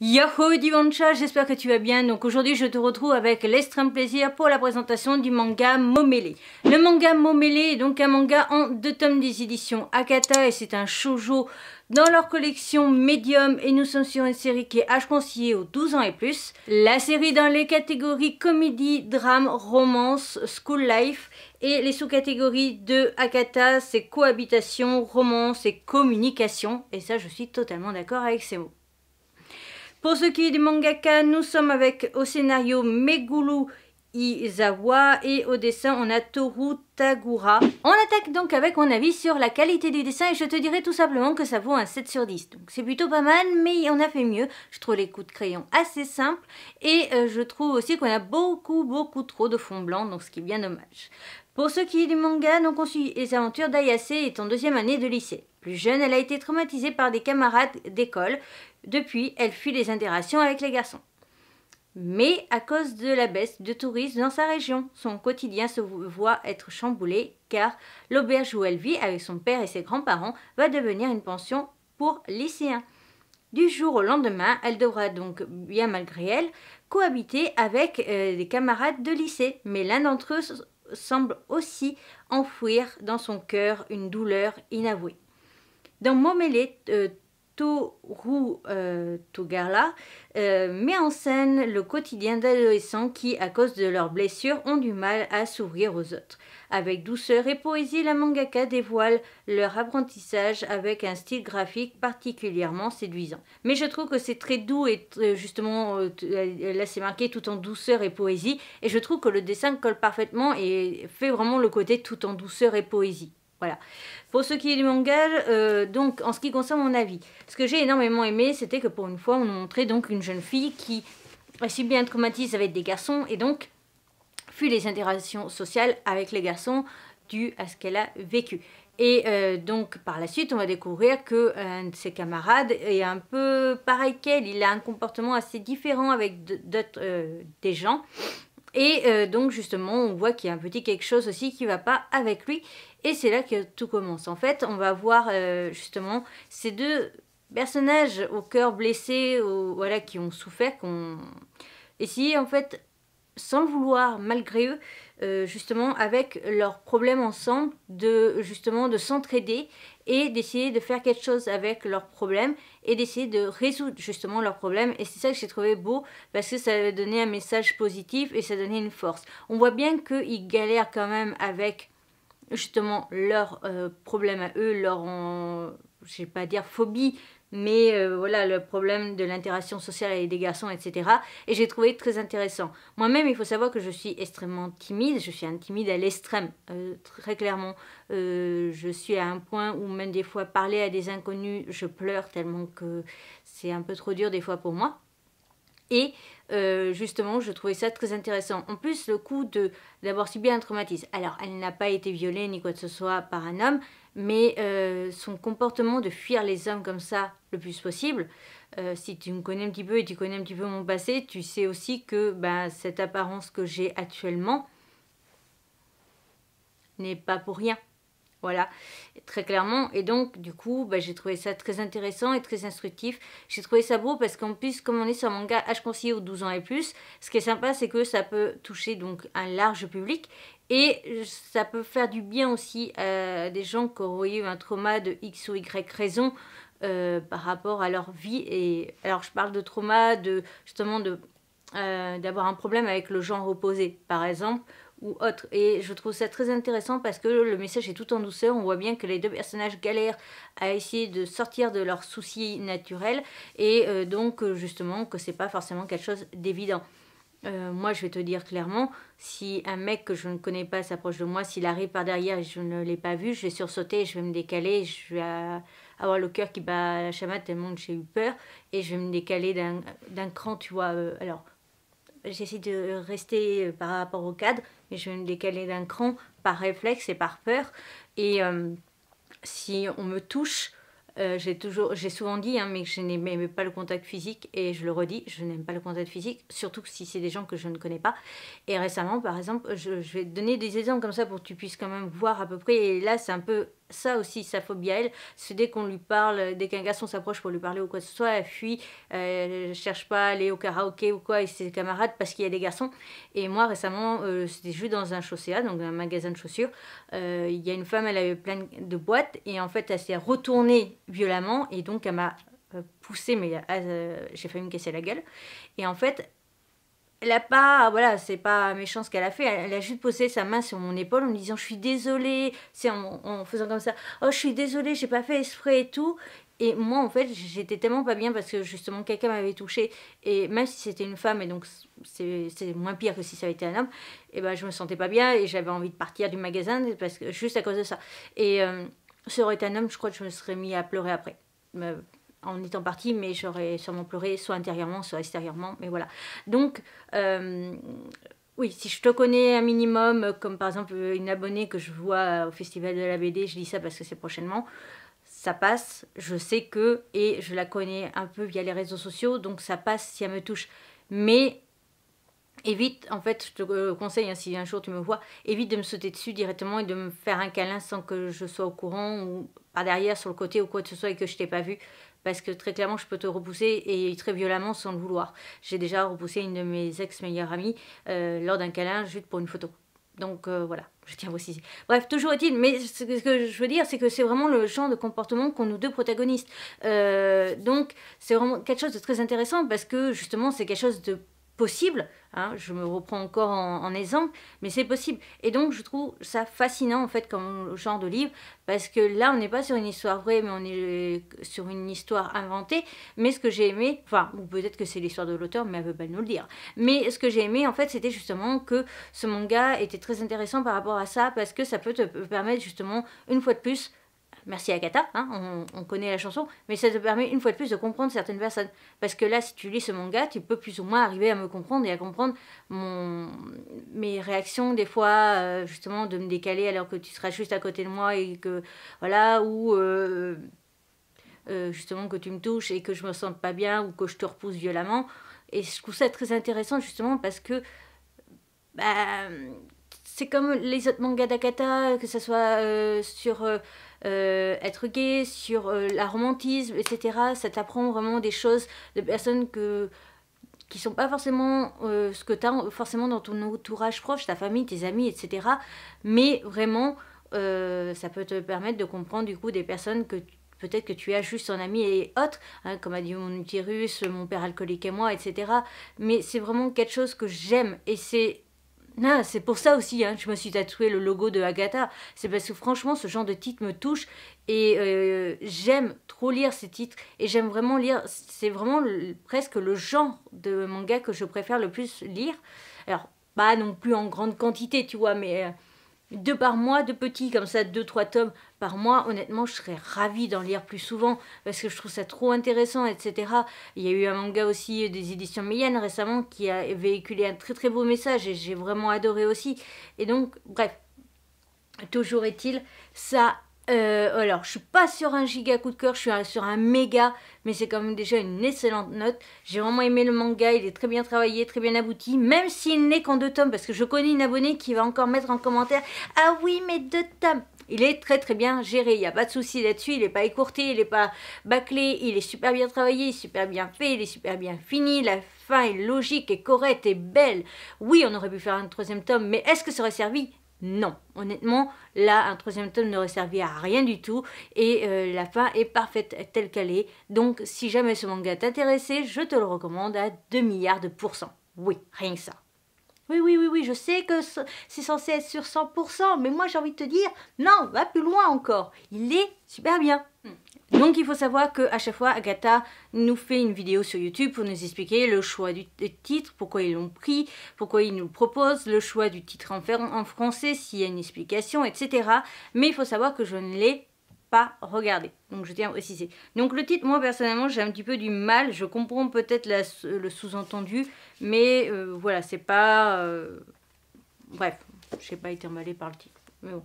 Yahoo Divancha, j'espère que tu vas bien. Donc aujourd'hui je te retrouve avec l'extrême plaisir pour la présentation du manga Momele. Le manga Momele est donc un manga en deux tomes des éditions Akata et c'est un shoujo dans leur collection Medium et nous sommes sur une série qui est âge conseillé aux 12 ans et plus. La série dans les catégories comédie, drame, romance, school life et les sous-catégories de Akata c'est cohabitation, romance et communication et ça je suis totalement d'accord avec ces mots. Pour ce qui est du mangaka, nous sommes avec au scénario Megulu Izawa et au dessin on a Toru Tagura. On attaque donc avec mon avis sur la qualité du dessin et je te dirais tout simplement que ça vaut un 7 sur 10. Donc c'est plutôt pas mal mais on a fait mieux. Je trouve les coups de crayon assez simples et euh, je trouve aussi qu'on a beaucoup beaucoup trop de fond blanc donc ce qui est bien dommage. Pour ce qui est du manga, donc on suit les aventures d'Ayase est en deuxième année de lycée. Plus jeune, elle a été traumatisée par des camarades d'école. Depuis, elle fuit les interactions avec les garçons. Mais à cause de la baisse de tourisme dans sa région, son quotidien se voit être chamboulé car l'auberge où elle vit avec son père et ses grands-parents va devenir une pension pour lycéens. Du jour au lendemain, elle devra donc, bien malgré elle, cohabiter avec euh, des camarades de lycée. Mais l'un d'entre eux semble aussi enfouir dans son cœur une douleur inavouée. Dans Momele, euh, Toru euh, euh, met en scène le quotidien d'adolescents qui, à cause de leurs blessures, ont du mal à s'ouvrir aux autres. Avec douceur et poésie, la mangaka dévoile leur apprentissage avec un style graphique particulièrement séduisant. Mais je trouve que c'est très doux et euh, justement, là c'est marqué tout en douceur et poésie, et je trouve que le dessin colle parfaitement et fait vraiment le côté tout en douceur et poésie. Voilà. Pour ce qui est du manga, euh, donc en ce qui concerne mon avis, ce que j'ai énormément aimé, c'était que pour une fois, on nous montrait donc une jeune fille qui a subi un traumatisme avec des garçons et donc fuit les interactions sociales avec les garçons dû à ce qu'elle a vécu. Et euh, donc par la suite, on va découvrir que un de ses camarades est un peu pareil qu'elle. Il a un comportement assez différent avec d'autres euh, des gens. Et euh, donc justement, on voit qu'il y a un petit quelque chose aussi qui va pas avec lui. Et c'est là que tout commence. En fait, on va voir euh, justement ces deux personnages au cœur blessé, voilà, qui ont souffert, qui ont essayé en fait, sans vouloir, malgré eux, euh, justement avec leurs problèmes ensemble, de justement de s'entraider et d'essayer de faire quelque chose avec leurs problèmes et d'essayer de résoudre justement leurs problèmes. Et c'est ça que j'ai trouvé beau parce que ça donnait un message positif et ça donnait une force. On voit bien qu'ils galèrent quand même avec justement leurs euh, problèmes à eux, leur, je vais pas dire phobie, mais euh, voilà le problème de l'interaction sociale avec des garçons, etc. Et j'ai trouvé très intéressant. Moi-même, il faut savoir que je suis extrêmement timide, je suis timide à l'extrême, euh, très clairement. Euh, je suis à un point où même des fois parler à des inconnus, je pleure tellement que c'est un peu trop dur des fois pour moi. Et justement, je trouvais ça très intéressant. En plus, le coup d'avoir subi un traumatisme. Alors, elle n'a pas été violée ni quoi que ce soit par un homme, mais euh, son comportement de fuir les hommes comme ça le plus possible, euh, si tu me connais un petit peu et tu connais un petit peu mon passé, tu sais aussi que ben, cette apparence que j'ai actuellement n'est pas pour rien. Voilà, très clairement. Et donc, du coup, bah, j'ai trouvé ça très intéressant et très instructif. J'ai trouvé ça beau parce qu'en plus, comme on est sur un manga H conseillé aux 12 ans et plus, ce qui est sympa, c'est que ça peut toucher donc un large public. Et ça peut faire du bien aussi à des gens qui auraient eu un trauma de X ou Y raison euh, par rapport à leur vie. Et alors, je parle de trauma, de justement de euh, d'avoir un problème avec le genre opposé, par exemple, ou autre. Et je trouve ça très intéressant parce que le message est tout en douceur. On voit bien que les deux personnages galèrent à essayer de sortir de leurs soucis naturels et euh, donc justement que c'est pas forcément quelque chose d'évident. Euh, moi, je vais te dire clairement, si un mec que je ne connais pas s'approche de moi, s'il arrive par derrière et je ne l'ai pas vu, je vais sursauter, je vais me décaler, je vais avoir le cœur qui bat à la chamade tellement que j'ai eu peur et je vais me décaler d'un cran, tu vois. Euh, alors, j'essaie de rester par rapport au cadre, mais je vais me décaler d'un cran par réflexe et par peur. Et euh, si on me touche, euh, j'ai toujours, j'ai souvent dit, hein, mais je n'aime pas le contact physique et je le redis, je n'aime pas le contact physique, surtout si c'est des gens que je ne connais pas. Et récemment, par exemple, je, vais te donner des exemples comme ça pour que tu puisses quand même voir à peu près. Et là, c'est un peu ça aussi, sa phobie à elle, c'est dès qu'on lui parle, dès qu'un garçon s'approche pour lui parler ou quoi que ce soit, elle fuit, elle cherche pas à aller au karaoké ou quoi avec ses camarades parce qu'il y a des garçons. Et moi, récemment, euh, c'était juste dans un chaussée, donc un magasin de chaussures, euh, il y a une femme, elle avait plein de boîtes, et en fait, elle s'est retournée violemment, et donc elle m'a poussé, mais j'ai failli me casser la gueule. Et en fait, elle a pas, voilà, c'est pas méchant ce qu'elle a fait. Elle, a juste posé sa main sur mon épaule en me disant Je suis désolée. C'est en, faisant comme ça Oh, je suis désolée, j'ai pas fait exprès et tout. Et moi, en fait, j'étais tellement pas bien parce que justement, quelqu'un m'avait touché. Et même si c'était une femme, et donc c'est moins pire que si ça avait été un homme, et ben je me sentais pas bien et j'avais envie de partir du magasin parce que, juste à cause de ça. Et euh, ça aurait été un homme, je crois que je me serais mis à pleurer après en étant partie, mais j'aurais sûrement pleuré, soit intérieurement, soit extérieurement, mais voilà. Donc, euh, oui, si je te connais un minimum, comme par exemple une abonnée que je vois au Festival de la BD, je dis ça parce que c'est prochainement, ça passe, je sais que, et je la connais un peu via les réseaux sociaux, donc ça passe si elle me touche. Mais évite, en fait, je te conseille, hein, si un jour tu me vois, évite de me sauter dessus directement et de me faire un câlin sans que je sois au courant ou par derrière, sur le côté ou quoi que ce soit et que je t'ai pas vu parce que très clairement, je peux te repousser et très violemment sans le vouloir. J'ai déjà repoussé une de mes ex-meilleures amies euh, lors d'un câlin juste pour une photo. Donc euh, voilà, je tiens préciser. Bref, toujours est-il, mais ce que je veux dire, c'est que c'est vraiment le genre de comportement qu'ont nos deux protagonistes. Euh, donc c'est vraiment quelque chose de très intéressant parce que justement, c'est quelque chose de possible. Hein, je me reprends encore en, exemple, mais c'est possible. Et donc, je trouve ça fascinant, en fait, comme genre de livre, parce que là, on n'est pas sur une histoire vraie, mais on est sur une histoire inventée. Mais ce que j'ai aimé, enfin, ou peut-être que c'est l'histoire de l'auteur, mais elle veut pas nous le dire. Mais ce que j'ai aimé, en fait, c'était justement que ce manga était très intéressant par rapport à ça, parce que ça peut te permettre, justement, une fois de plus, Merci Agatha, hein, on, connaît la chanson, mais ça te permet une fois de plus de comprendre certaines personnes. Parce que là, si tu lis ce manga, tu peux plus ou moins arriver à me comprendre et à comprendre mes réactions, des fois, euh, justement, de me décaler alors que tu seras juste à côté de moi et que, voilà, ou euh, euh, justement que tu me touches et que je me sente pas bien ou que je te repousse violemment. Et je trouve ça très intéressant, justement, parce que. Bah, c'est comme les autres mangas d'Akata, que ce soit sur être gay, sur euh, la romantisme, etc. Ça t'apprend vraiment des choses de personnes que qui sont pas forcément euh, ce que tu as forcément dans ton entourage proche, ta famille, tes amis, etc. Mais vraiment, ça peut te permettre de comprendre du coup des personnes que peut-être que tu as juste en ami et autres, hein, comme a dit mon utérus, mon père alcoolique et moi, etc. Mais c'est vraiment quelque chose que j'aime et c'est ah, c'est pour ça aussi hein, que je me suis tatoué le logo de Agatha. C'est parce que franchement, ce genre de titre me touche et euh, j'aime trop lire ces titres et j'aime vraiment lire. C'est vraiment presque le genre de manga que je préfère le plus lire. Alors, pas non plus en grande quantité, tu vois, mais euh, deux par mois, deux petits, comme ça, deux, trois tomes par mois, honnêtement, je serais ravie d'en lire plus souvent parce que je trouve ça trop intéressant, etc. Il y a eu un manga aussi des éditions Miyen récemment qui a véhiculé un très très beau message et j'ai vraiment adoré aussi. Et donc, bref, toujours est-il, ça euh, alors, je suis pas sur un giga coup de cœur, je suis sur un méga, mais c'est quand même déjà une excellente note. J'ai vraiment aimé le manga, il est très bien travaillé, très bien abouti, même s'il n'est qu'en deux tomes, parce que je connais une abonnée qui va encore mettre en commentaire « Ah oui, mais deux tomes !» Il est très très bien géré, il n'y a pas de souci là-dessus, il n'est pas écourté, il n'est pas bâclé, il est super bien travaillé, il est super bien fait, il est super bien fini, la fin est logique et correcte et belle. Oui, on aurait pu faire un troisième tome, mais est-ce que ça aurait servi? Non, honnêtement, là, un troisième tome n'aurait servi à rien du tout et euh, la fin est parfaite telle qu'elle est. Donc, si jamais ce manga t'intéressait, je te le recommande à 2 milliards de pourcents. Oui, rien que ça. Oui, oui, oui, oui, je sais que c'est censé être sur 100%, mais moi j'ai envie de te dire, non, va plus loin encore. Il est super bien. Donc il faut savoir qu'à chaque fois, Agatha nous fait une vidéo sur YouTube pour nous expliquer le choix du titre, pourquoi ils l'ont pris, pourquoi ils nous proposent, le choix du titre en, français, s'il y a une explication, etc. Mais il faut savoir que je ne l'ai pas regarder. Donc je tiens à préciser. Donc le titre, moi personnellement, j'ai un petit peu du mal. Je comprends peut-être le sous-entendu, mais euh, voilà, c'est pas... Euh, bref, je n'ai pas été emballée par le titre. Mais bon.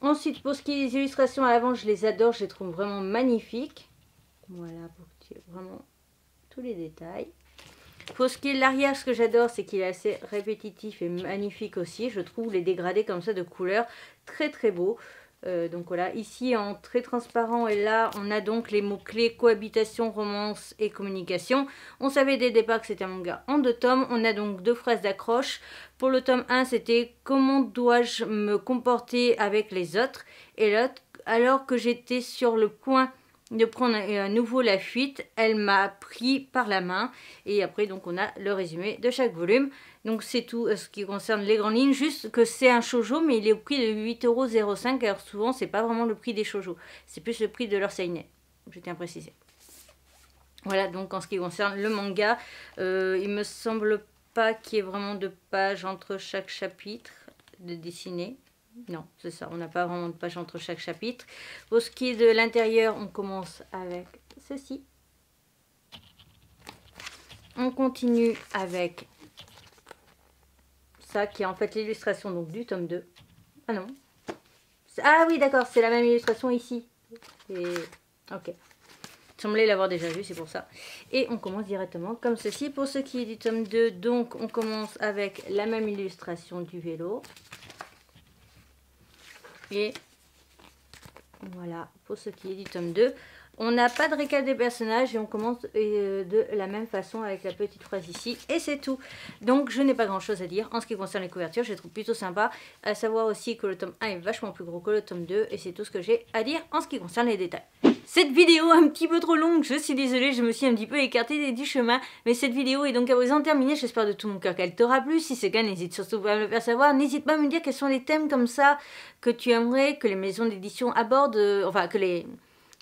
Ensuite, pour ce qui est des illustrations à l'avant, je les adore, je les trouve vraiment magnifiques. Voilà, pour vraiment tous les détails. Pour ce qui est de l'arrière, ce que j'adore, c'est qu'il est assez répétitif et magnifique aussi. Je trouve les dégradés comme ça de couleurs très très beaux. Euh, donc voilà, ici en très transparent et là on a donc les mots-clés cohabitation, romance et communication. On savait dès le départ que c'était un manga en deux tomes. On a donc deux phrases d'accroche. Pour le tome 1 c'était comment dois-je me comporter avec les autres? Et l'autre alors que j'étais sur le point de prendre à nouveau la fuite, elle m'a pris par la main et après donc on a le résumé de chaque volume. Donc c'est tout euh, ce qui concerne les grandes lignes, juste que c'est un shoujo mais il est au prix de 8,05€ alors souvent c'est pas vraiment le prix des shoujo, c'est plus le prix de leur seinen, je tiens à préciser. Voilà donc en ce qui concerne le manga, euh, il me semble pas qu'il y ait vraiment de pages entre chaque chapitre de dessiner. Non, c'est ça, on n'a pas vraiment de page entre chaque chapitre. Pour ce qui est de l'intérieur, on commence avec ceci. On continue avec ça, qui est en fait l'illustration du tome 2. Ah non. Ah oui, d'accord, c'est la même illustration ici. Et... Ok. semblait l'avoir déjà vu, c'est pour ça. Et on commence directement comme ceci. Pour ce qui est du tome 2, donc on commence avec la même illustration du vélo. Et voilà, pour ce qui est du tome 2. On n'a pas de récap des personnages et on commence euh, de la même façon avec la petite phrase ici. Et c'est tout. Donc je n'ai pas grand chose à dire en ce qui concerne les couvertures. Je les trouve plutôt sympa. À savoir aussi que le tome 1 est vachement plus gros que le tome 2. Et c'est tout ce que j'ai à dire en ce qui concerne les détails. Cette vidéo un petit peu trop longue, je suis désolée, je me suis un petit peu écartée du chemin, mais cette vidéo est donc à présent terminée, j'espère de tout mon cœur qu'elle t'aura plu, si c'est le cas, n'hésite surtout pas à me le faire savoir, n'hésite pas à me dire quels sont les thèmes comme ça que tu aimerais que les maisons d'édition abordent, euh, enfin que les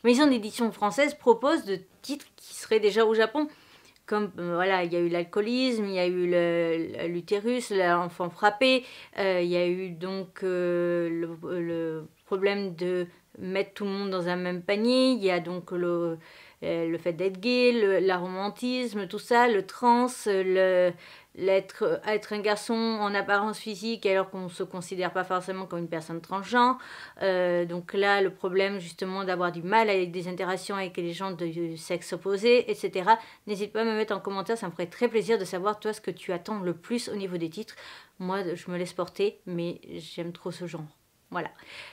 maisons d'édition françaises proposent de titres qui seraient déjà au Japon. Comme euh, voilà, il y a eu l'alcoolisme, il y a eu l'utérus, l'enfant frappé, euh, il y a eu donc le, problème de mettre tout le monde dans un même panier. Il y a donc le, euh, le fait d'être gay, l'aromantisme, tout ça, le trans, le, l'être être un garçon en apparence physique alors qu'on ne se considère pas forcément comme une personne transgenre. Euh, donc là, le problème justement d'avoir du mal avec des interactions avec les gens de sexe opposé, etc. N'hésite pas à me mettre en commentaire, ça me ferait très plaisir de savoir toi ce que tu attends le plus au niveau des titres. Moi, je me laisse porter, mais j'aime trop ce genre. Voilà.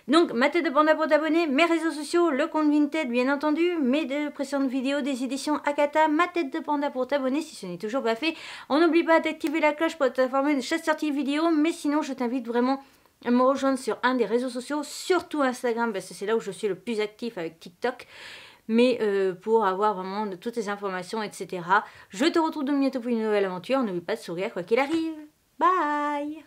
Donc, ma tête de panda pour t'abonner, mes réseaux sociaux, le compte Vinted, bien entendu, mes deux précédentes vidéos des éditions Akata, ma tête de panda pour t'abonner si ce n'est toujours pas fait. On n'oublie pas d'activer la cloche pour t'informer de chaque sortie vidéo, mais sinon, je t'invite vraiment à me rejoindre sur un des réseaux sociaux, surtout Instagram, parce que c'est là où je suis le plus actif avec TikTok mais euh, pour avoir vraiment toutes les informations, etc. Je te retrouve bientôt pour une nouvelle aventure. N'oublie pas de sourire quoi qu'il arrive. Bye